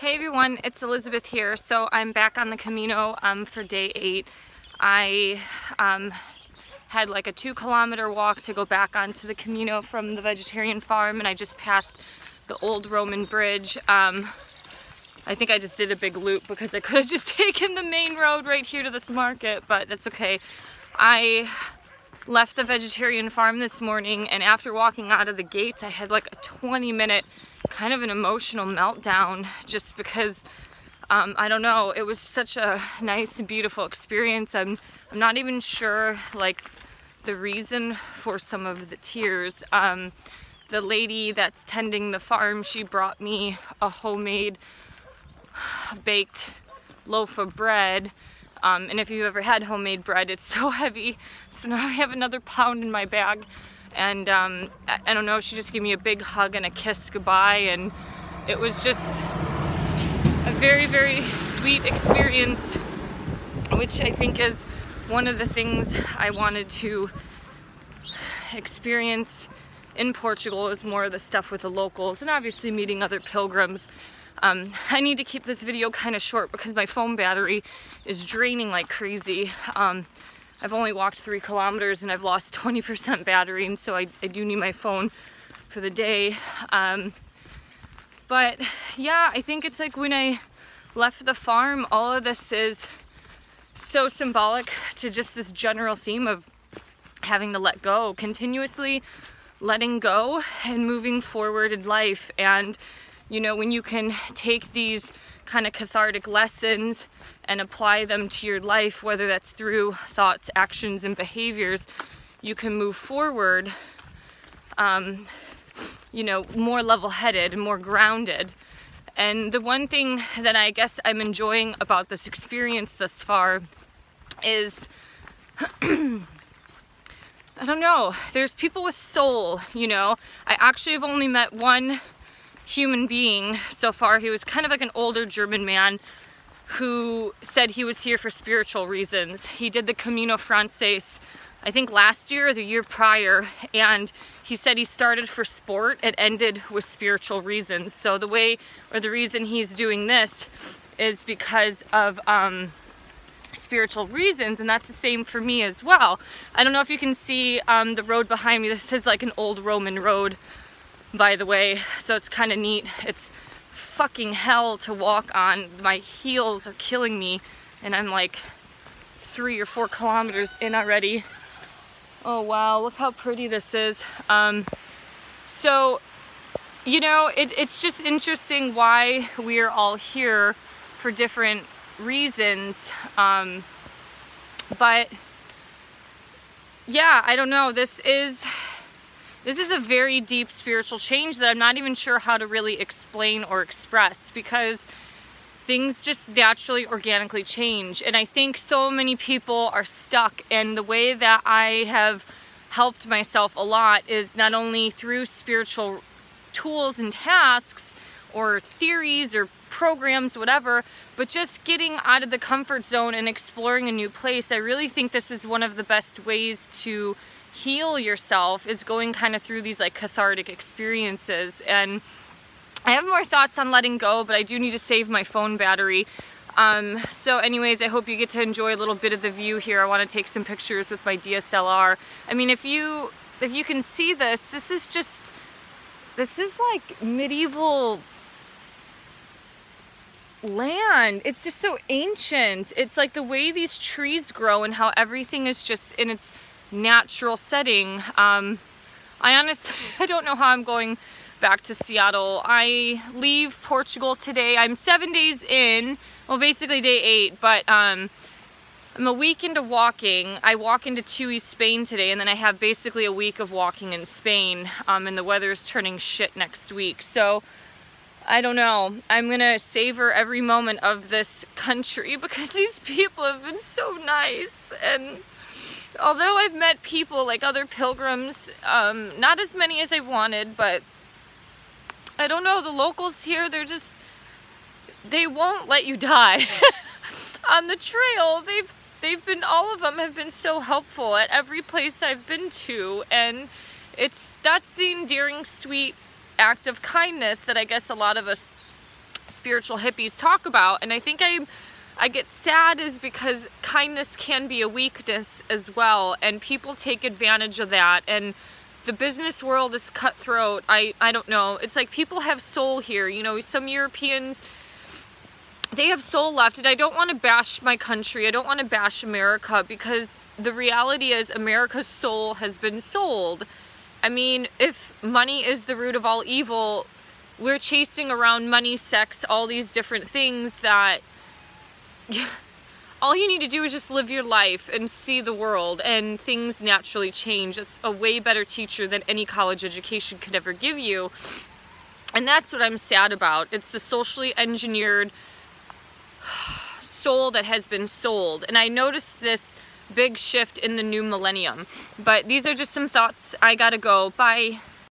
Hey everyone, it's Elizabeth here. So I'm back on the Camino um, for day eight. I um, had like a two kilometer walk to go back onto the Camino from the vegetarian farm and I just passed the old Roman bridge. Um, I think I just did a big loop because I could have just taken the main road right here to this market, but that's okay. I left the vegetarian farm this morning and after walking out of the gates I had like a 20 minute kind of an emotional meltdown just because um, I don't know it was such a nice and beautiful experience I'm I'm not even sure like the reason for some of the tears. Um, the lady that's tending the farm, she brought me a homemade baked loaf of bread. Um, and if you've ever had homemade bread, it's so heavy. So now I have another pound in my bag. And um, I, don't know, she just gave me a big hug and a kiss goodbye. And it was just a very, very sweet experience, which I think is one of the things I wanted to experience in Portugal is more of the stuff with the locals and obviously meeting other pilgrims. Um, I need to keep this video kind of short because my phone battery is draining like crazy. Um, I've only walked three kilometers and I've lost 20% battery and so I, I, do need my phone for the day. Um, but yeah, I think it's like when I left the farm, all of this is so symbolic to just this general theme of having to let go, continuously letting go and moving forward in life. And, you know, when you can take these kind of cathartic lessons and apply them to your life, whether that's through thoughts, actions, and behaviors, you can move forward, um, you know, more level headed and more grounded. And the one thing that I guess I'm enjoying about this experience thus far is I don't know, there's people with soul, you know. I actually have only met one human being so far. He was kind of like an older German man who said he was here for spiritual reasons. He did the Camino Frances I think last year or the year prior, and he said he started for sport and ended with spiritual reasons. So the way or the reason he's doing this is because of um, spiritual reasons, and that's the same for me as well. I don't know if you can see um, the road behind me. This is like an old Roman road, by the way, so it's kind of neat. It's fucking hell to walk on. My heels are killing me, and I'm like three or four kilometers in already. Oh wow, look how pretty this is. Um, so, you know, it, it's just interesting why we're all here for different reasons. Um, but yeah, I don't know. This is this is a very deep spiritual change that I'm not even sure how to really explain or express because things just naturally organically change and I think so many people are stuck and the way that I have helped myself a lot is not only through spiritual tools and tasks or theories or programs, whatever, but just getting out of the comfort zone and exploring a new place. I really think this is one of the best ways to heal yourself is going kind of through these like cathartic experiences. And I have more thoughts on letting go, but I do need to save my phone battery. Um, so anyways, I hope you get to enjoy a little bit of the view here. I want to take some pictures with my DSLR. I mean, if you, if you can see this, this is just, this is like medieval land. It's just so ancient. It's like the way these trees grow and how everything is just in its natural setting. Um, I honestly, I don't know how I'm going back to Seattle. I leave Portugal today. I'm seven days in, well basically day eight, but um, I'm a week into walking. I walk into Tui, Spain today, and then I have basically a week of walking in Spain, um, and the weather's turning shit next week. So, I don't know. I'm gonna savor every moment of this country because these people have been so nice, and although I've met people like other pilgrims, um, not as many as I wanted, but I don't know, the locals here, they're just, they won't let you die on the trail. They've, they've been, all of them have been so helpful at every place I've been to. And it's, that's the endearing, sweet act of kindness that I guess a lot of us spiritual hippies talk about. And I think I I get sad is because kindness can be a weakness as well and people take advantage of that and the business world is cutthroat. I, I don't know. It's like people have soul here. You know, some Europeans, they have soul left. And I don't want to bash my country. I don't want to bash America because the reality is America's soul has been sold. I mean, if money is the root of all evil, we're chasing around money, sex, all these different things that all you need to do is just live your life and see the world and things naturally change. It's a way better teacher than any college education could ever give you. And that's what I'm sad about. It's the socially engineered soul that has been sold. And I noticed this big shift in the new millennium. But these are just some thoughts. I gotta go. Bye.